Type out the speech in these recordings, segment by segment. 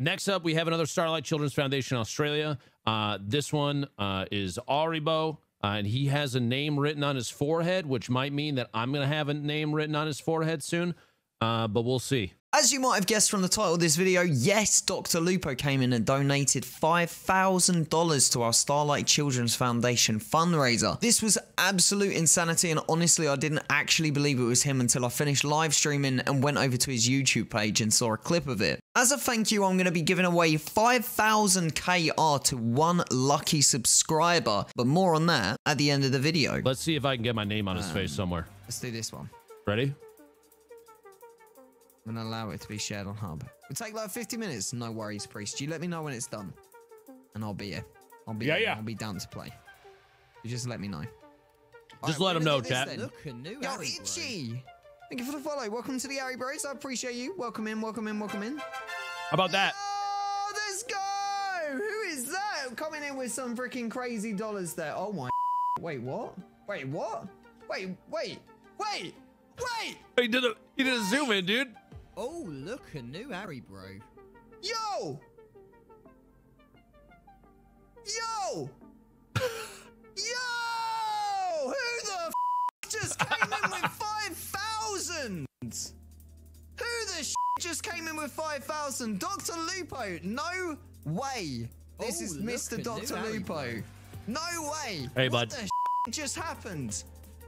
Next up, we have another Starlight Children's Foundation Australia. Uh, this one uh, is ArryBo, uh, and he has a name written on his forehead, which might mean that I'm going to have a name written on his forehead soon, uh, but we'll see. As you might have guessed from the title of this video, yes, Dr. Lupo came in and donated $5,000 to our Starlight Children's Foundation fundraiser. This was absolute insanity, and honestly, I didn't actually believe it was him until I finished live streaming and went over to his YouTube page and saw a clip of it. As a thank you, I'm going to be giving away 5,000 KR to one lucky subscriber, but more on that at the end of the video. Let's see if I can get my name on his face um, somewhere. Let's do this one. Ready? I'm gonna allow it to be shared on Hub. It'll take like 50 minutes. No worries, Priest. You let me know when it's done. And I'll be here. I'll be Yeah, here. yeah. I'll be down to play. You just let me know. Just Alright, let we're him know, do this chat. then. Look, new Yo, Harry, bro. Itchy! Thank you for the follow. Welcome to the Ari Bros. I appreciate you. Welcome in, welcome in, welcome in. How about that? Oh, let's go! Who is that? Coming in with some freaking crazy dollars there. Oh my. Wait, what? Wait, what? Wait, wait, wait, wait! He did a he did a zoom in, dude. Oh, look, a new Harry, bro. Yo! Yo! Yo! Who the f just came in with 5,000? Who the sh just came in with 5,000? Dr. Lupo, no way. This Oh, is Mr. Dr. Lupo. bro. No way. Hey, what bud. the sh just happened?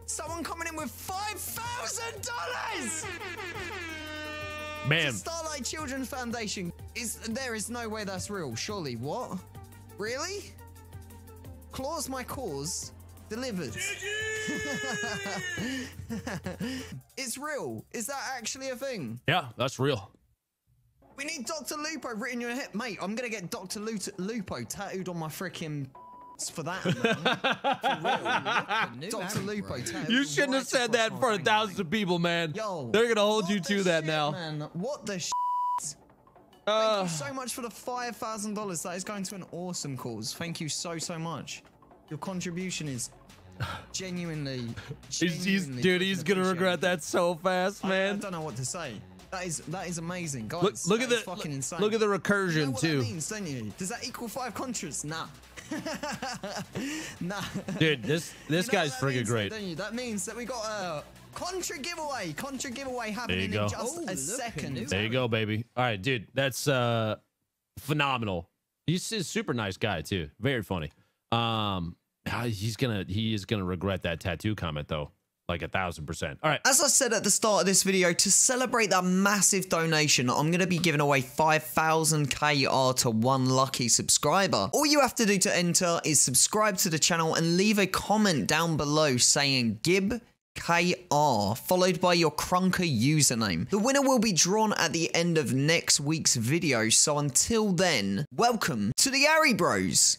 Someone coming in with $5,000! Man, Starlight Children's Foundation is there is no way that's real. Surely, what? Really? Claws my cause delivered. it's real. Is that actually a thing? yeah, that's real. We need Dr. Lupo written in your head, mate. I'm gonna get Dr. Lupo tattooed on my freaking for that. A new Dr. Lupo You shouldn't have said that my in front of thousands of people, man. Yo, They're gonna hold you the to that shit, now. Man, what the sh- Uh, Thank you so much for the five thousand dollars. That is going to an awesome cause. Thank you so so much. Your contribution is genuinely, he's, he's genuinely dude, he's gonna regret that so fast, I- I, don't know what to say. That is that is amazing, guys. Look, look that at the fucking look, insane. look at the You know recursion what too, that means, don't you? Does that equal five contras? Nah. Nah. dude. This this You know guy's what freaking means, great. Don't? That means that we got a contra giveaway. Contra giveaway happening you go. in just Oh, a a second. There you go, baby. All right, dude. That's uh phenomenal. He's a super nice guy too. Very funny. Um ah, he's gonna he is gonna regret that tattoo comment though. Like a thousand percent. All right. As I said at the start of this video, to celebrate that massive donation, I'm going to be giving away 5,000 KR to one lucky subscriber. All you have to do to enter is subscribe to the channel and leave a comment down below saying Gib KR, followed by your Krunker username. The winner will be drawn at the end of next week's video, so until then, welcome to the Ari Bros.